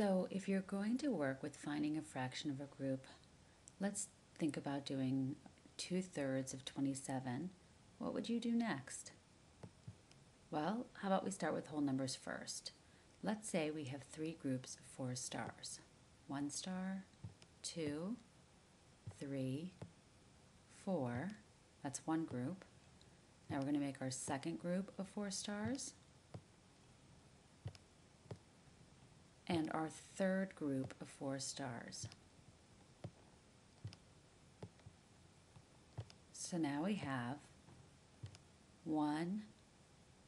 So if you're going to work with finding a fraction of a group, let's think about doing 2 thirds of 27. What would you do next? Well, how about we start with whole numbers first? Let's say we have three groups of four stars. One star, two, three, four. That's one group. Now we're going to make our second group of four stars. And our third group of four stars. So now we have one,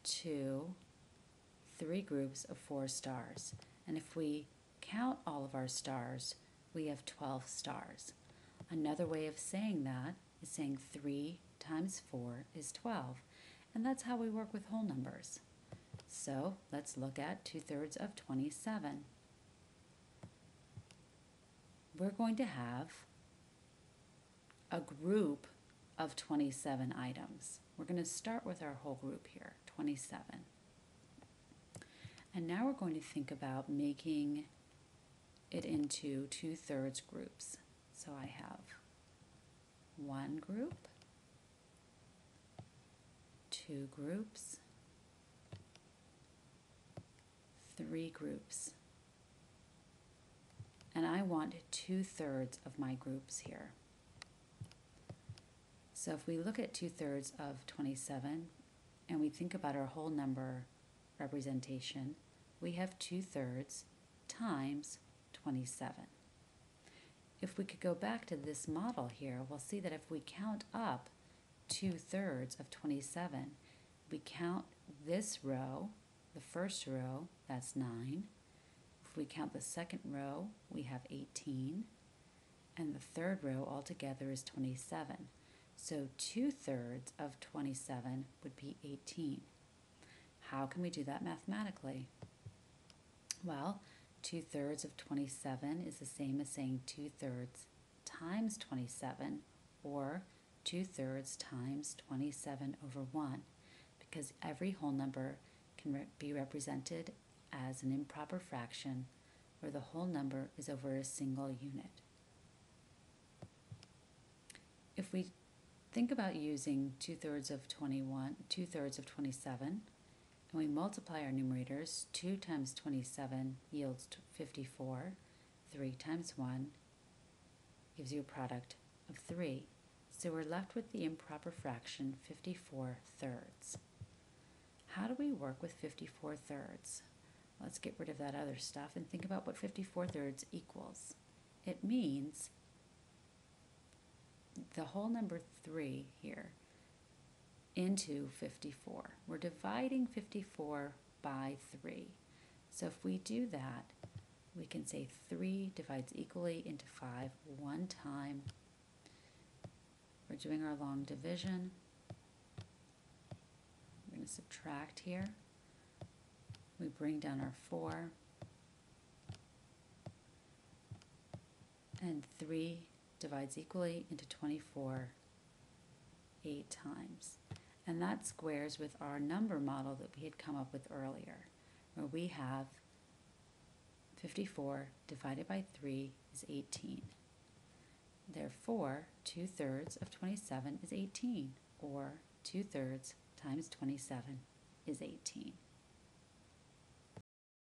two, three groups of four stars. And if we count all of our stars, we have 12 stars. Another way of saying that is saying 3 times 4 is 12. And that's how we work with whole numbers. So let's look at 2 thirds of 27. We're going to have a group of 27 items. We're going to start with our whole group here, 27. And now we're going to think about making it into two-thirds groups. So I have one group, two groups, three groups. And I want two-thirds of my groups here. So if we look at two-thirds of 27 and we think about our whole number representation, we have two-thirds times 27. If we could go back to this model here, we'll see that if we count up two-thirds of 27, we count this row, the first row, that's 9. If we count the second row, we have 18. And the third row altogether is 27. So 2 thirds of 27 would be 18. How can we do that mathematically? Well, 2 thirds of 27 is the same as saying 2 thirds times 27 or 2 thirds times 27 over 1 because every whole number can re be represented as an improper fraction where the whole number is over a single unit. If we think about using 2 thirds of 21, 2 thirds of 27, and we multiply our numerators, 2 times 27 yields 54, 3 times 1 gives you a product of 3. So we're left with the improper fraction 54 thirds. How do we work with 54 thirds? Let's get rid of that other stuff and think about what 54 thirds equals. It means the whole number 3 here into 54. We're dividing 54 by 3. So if we do that, we can say 3 divides equally into 5 one time. We're doing our long division. We're going to subtract here. We bring down our 4. And 3 divides equally into 24 eight times. And that squares with our number model that we had come up with earlier, where we have 54 divided by 3 is 18. Therefore, 2 thirds of 27 is 18, or 2 thirds times 27 is 18.